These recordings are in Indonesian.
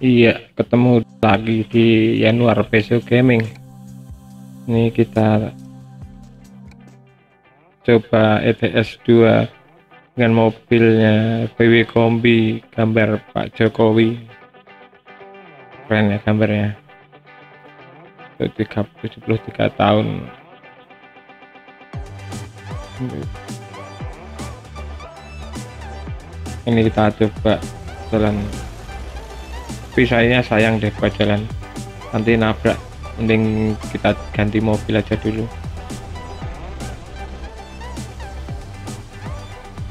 Iya, ketemu lagi di Januar PC Gaming. Ini kita coba ETS 2 dengan mobilnya PW Kombi gambar Pak Jokowi. Keren ya gambarnya. 73 tahun. Ini kita coba jalan tapi saya sayang deh buat jalan. Nanti nabrak mending kita ganti mobil aja dulu.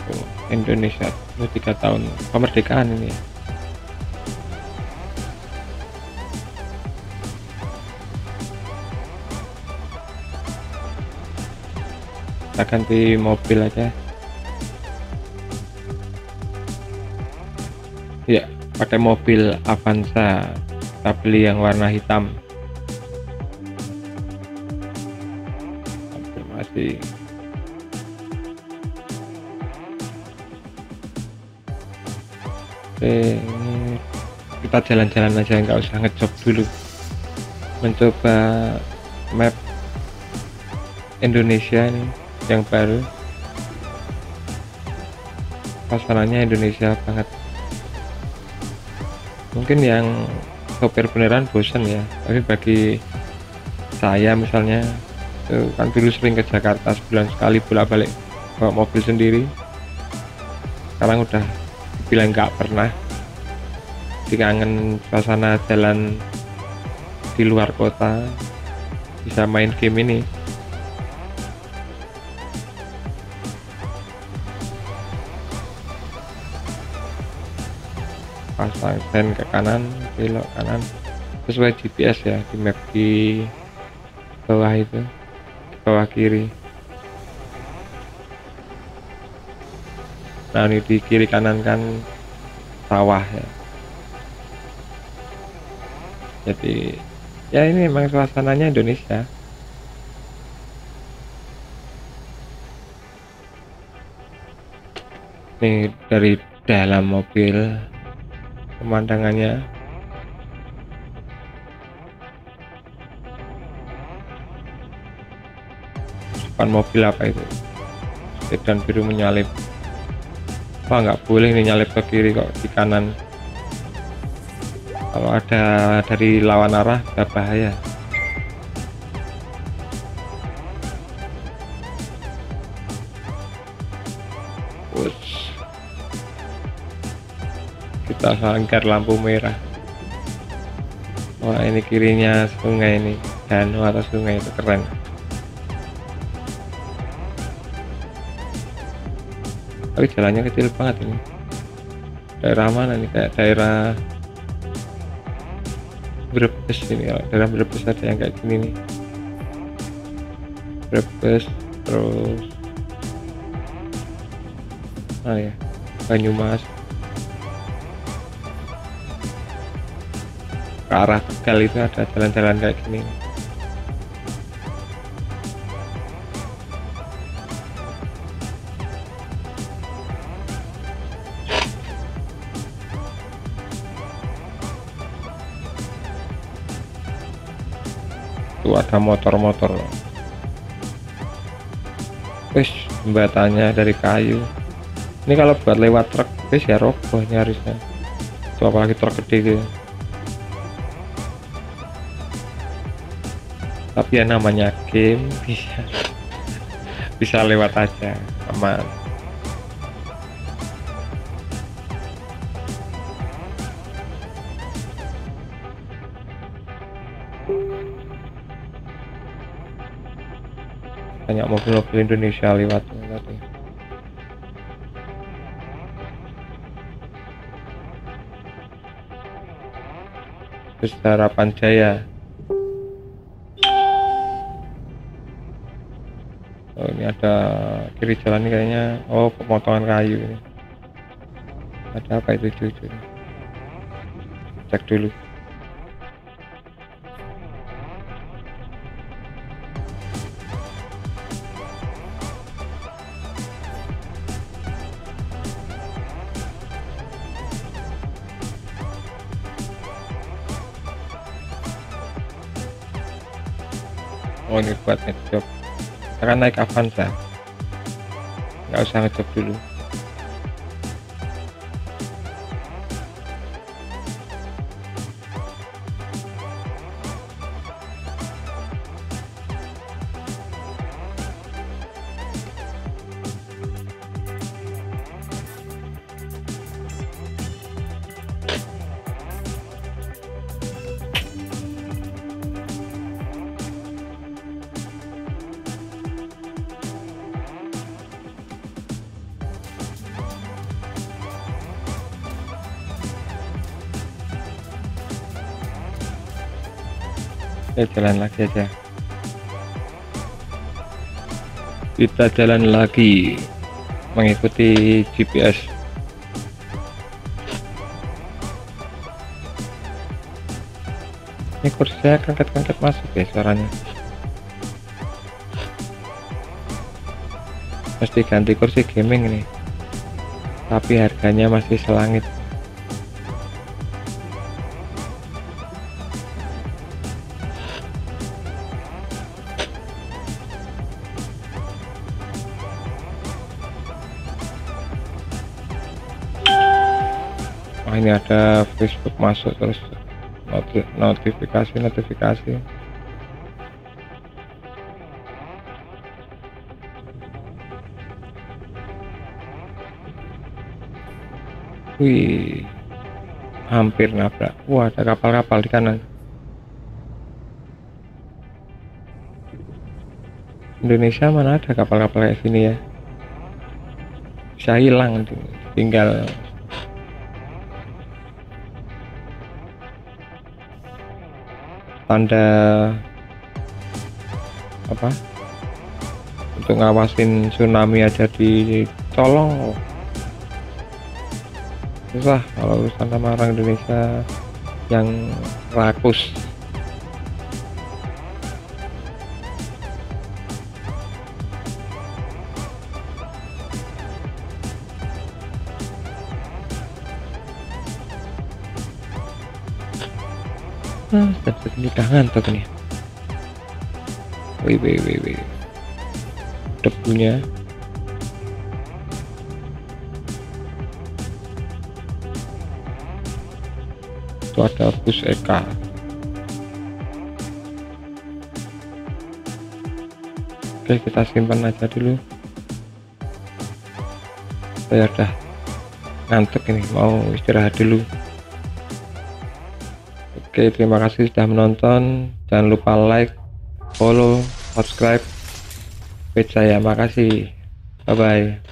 Oh, Indonesia 23 tahun. Kemerdekaan ini. Kita ganti mobil aja. Ya pakai mobil Avanza kita beli yang warna hitam. Masih oke kita jalan-jalan aja nggak usah ngejob dulu. Mencoba map Indonesia yang baru. Pasarannya Indonesia banget mungkin yang sopir beneran bosan ya. Tapi bagi saya misalnya itu kan dulu sering ke Jakarta sebulan sekali bolak-balik bawa mobil sendiri. Sekarang udah bilang nggak pernah. Dikangen suasana jalan di luar kota bisa main game ini sen ke kanan belok kanan. Sesuai GPS ya di map di bawah itu di bawah kiri. Nah ini di kiri kanan kan sawah ya. Jadi ya ini memang suasananya Indonesia. Ini dari dalam mobil pemandangannya. Depan mobil apa itu? Sedan biru menyalip. Apa nggak boleh nih nyalip ke kiri kok di kanan? Kalau ada dari lawan arah udah bahaya kita sangkar lampu merah. Wah ini kirinya sungai ini. Danau atau sungai itu keren. Tapi jalannya kecil banget ini. Daerah mana nih? Kayak daerah Brebes ini. Daerah Brebes ada yang kayak gini nih. Brebes terus ah ya. Banyumas ke arah Tegal itu ada jalan-jalan kayak gini. Tuh ada motor-motor. Wis jembatannya dari kayu. Ini kalau buat lewat truk wis ya roboh nyarisnya. Itu apalagi truk gede gitu tapi ya namanya game bisa. Bisa lewat aja aman banyak mobil-mobil Indonesia lewat tadi terus harapan jaya ada kiri jalan ini kayaknya. Oh pemotongan kayu ini. Ada apa itu cucu cek dulu. Oh ini buat netjob kita kan naik Avanza nggak usah ngejob dulu ya jalan lagi aja. Kita jalan lagi mengikuti GPS ini kursi saya kengket-kengket masuk ya suaranya. Mesti ganti kursi gaming ini. Tapi harganya masih selangit oh ini ada Facebook masuk terus noti notifikasi notifikasi. Wih hampir nabrak. Wah ada kapal-kapal di kanan. Indonesia mana ada kapal-kapal kayak gini ya? Bisa hilang tinggal tanda apa? Untuk ngawasin tsunami aja dicolong susah kalau urusan sama orang Indonesia yang rakus Nah, dapat nikah ngantuk nih. Wih, wih, wih, wih. Debunya. Itu ada bus Eka. Oke, kita simpan aja dulu. Saya udah ngantuk ini, mau istirahat dulu. Oke, terima kasih sudah menonton. Jangan lupa like, follow, subscribe page saya. Makasih. Bye bye.